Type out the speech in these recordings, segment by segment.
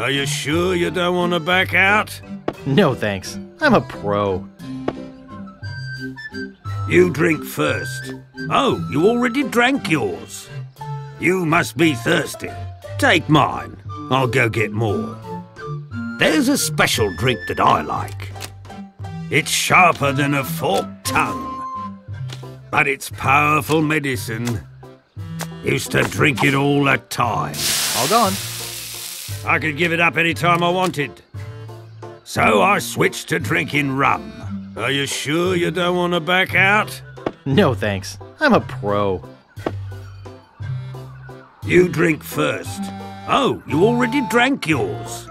Are you sure you don't want to back out? No thanks. I'm a pro. You drink first. Oh, you already drank yours. You must be thirsty. Take mine. I'll go get more. There's a special drink that I like. It's sharper than a forked tongue. But it's powerful medicine. Used to drink it all the time. All gone. I could give it up any time I wanted. So I switched to drinking rum. Are you sure you don't want to back out? No thanks. I'm a pro. You drink first. Oh, you already drank yours.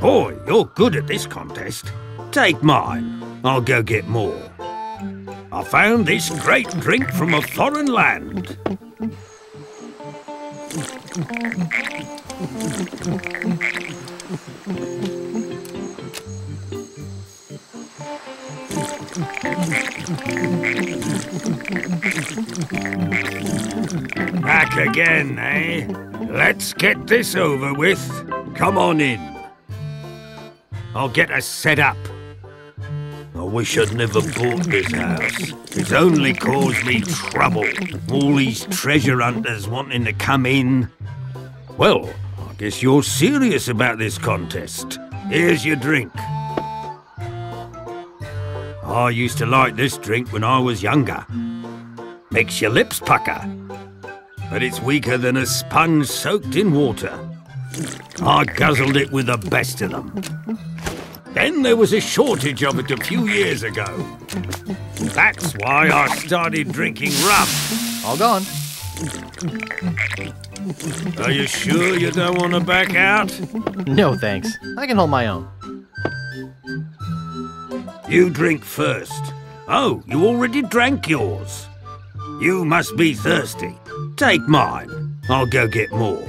Boy, you're good at this contest. Take mine. I'll go get more. I found this great drink from a foreign land. Back again, eh? Let's get this over with. Come on in. I'll get us set up. I wish I'd never bought this house. It's only caused me trouble. All these treasure hunters wanting to come in. Well, I guess you're serious about this contest. Here's your drink. I used to like this drink when I was younger. Makes your lips pucker. But it's weaker than a sponge soaked in water. I guzzled it with the best of them. Then there was a shortage of it a few years ago. That's why I started drinking rum. All gone. Are you sure you don't want to back out? No thanks. I can hold my own. You drink first. Oh, you already drank yours. You must be thirsty. Take mine. I'll go get more.